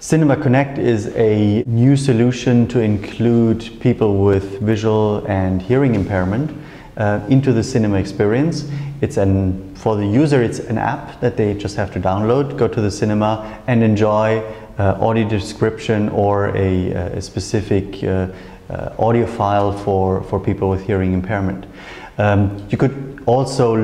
Cinema Connect is a new solution to include people with visual and hearing impairment uh, into the cinema experience. It's an, for the user, it's an app that they just have to download, go to the cinema and enjoy uh, audio description or a, uh, a specific uh, uh, audio file for, for people with hearing impairment. Um, you could also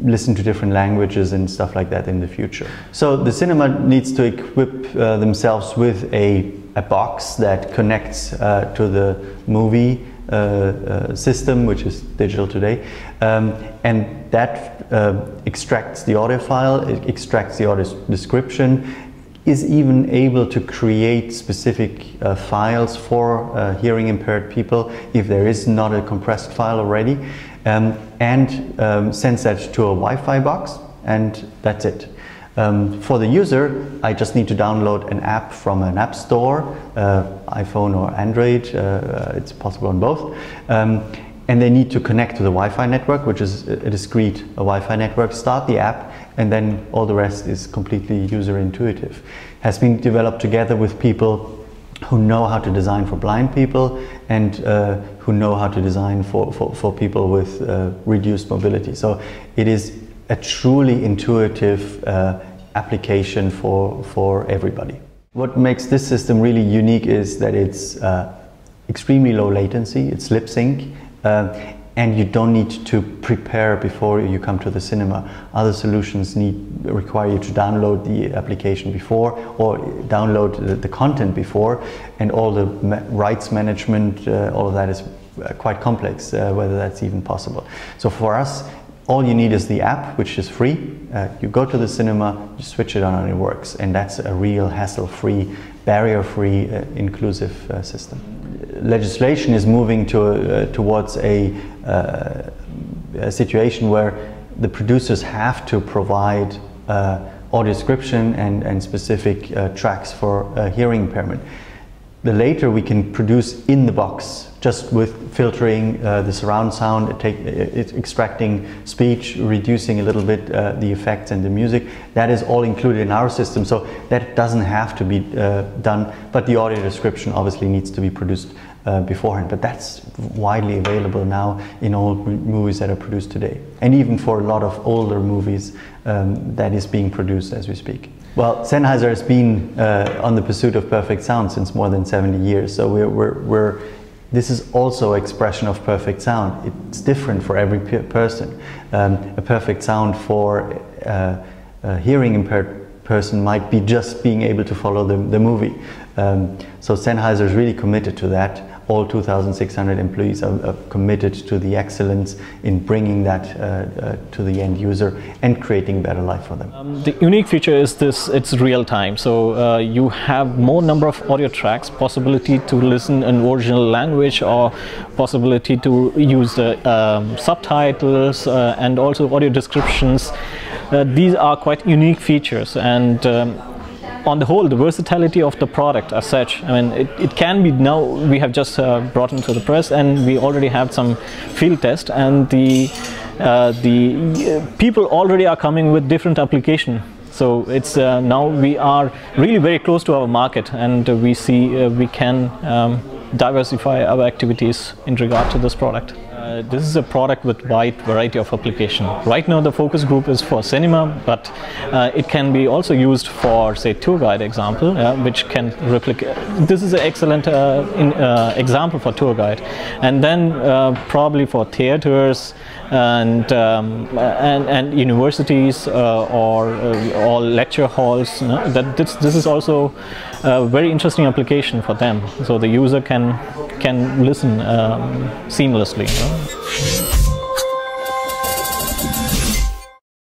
listen to different languages and stuff like that in the future. So the cinema needs to equip uh, themselves with a, a box that connects uh, to the movie uh, uh system, which is digital today, um, and that uh, extracts the audio file, it extracts the audio description, is even able to create specific uh, files for uh, hearing impaired people if there is not a compressed file already um, and um, sends that to a Wi-Fi box and that's it. Um, for the user, I just need to download an app from an app store, uh, iPhone or Android, uh, uh, it's possible on both. Um, and they need to connect to the Wi-Fi network, which is a discrete Wi-Fi network, start the app, and then all the rest is completely user intuitive. Has been developed together with people who know how to design for blind people and uh, who know how to design for, for, for people with uh, reduced mobility. So it is a truly intuitive uh, application for, for everybody. What makes this system really unique is that it's uh, extremely low latency, it's lip sync, uh, and you don't need to prepare before you come to the cinema. Other solutions need require you to download the application before or download the, the content before, and all the ma rights management, uh, all of that is uh, quite complex, uh, whether that's even possible. So for us, all you need is the app, which is free. Uh, you go to the cinema, you switch it on and it works. And that's a real hassle-free, barrier-free, uh, inclusive uh, system legislation is moving to, uh, towards a, uh, a, situation where the producers have to provide uh, audio description and, and specific uh, tracks for uh, hearing impairment. The later we can produce in the box just with filtering uh, the surround sound, take, extracting speech, reducing a little bit the effects and the music. That is all included in our system, so that doesn't have to be done, but the audio description obviously needs to be produced uh, beforehand, but that's widely available now in all movies that are produced today. And even for a lot of older movies um, that is being produced as we speak. Well, Sennheiser has been uh, on the pursuit of perfect sound since more than 70 years, so we're, we're, we're this is also expression of perfect sound. It's different for every person. Um, a perfect sound for uh, a hearing impaired person might be just being able to follow the, the movie. Um, so Sennheiser is really committed to that all 2,600 employees are, are, committed to the excellence in bringing that uh, uh, to the end user and creating better life for them. Um, the unique feature is this, it's real time. So uh, you have more number of audio tracks, possibility to listen in original language or possibility to use the um, subtitles uh, and also audio descriptions. These are quite unique features and um, on the whole, the versatility of the product as such, I mean, it, it can be now, we have just uh, brought into the press and we already have some field test and the, uh, the uh, people already are coming with different application. So it's uh, now we are really very close to our market and we see uh, we can um, diversify our activities in regard to this product. Uh, this is a product with wide variety of application. Right now the focus group is for cinema, but uh, it can be also used for say tour guide example, uh, which can replicate. This is an excellent uh, in, uh, example for tour guide. And then probably for theaters and, um, and, and, universities or, all lecture halls. that this, this is also a very interesting application for them. So the user can can listen um, seamlessly. You know?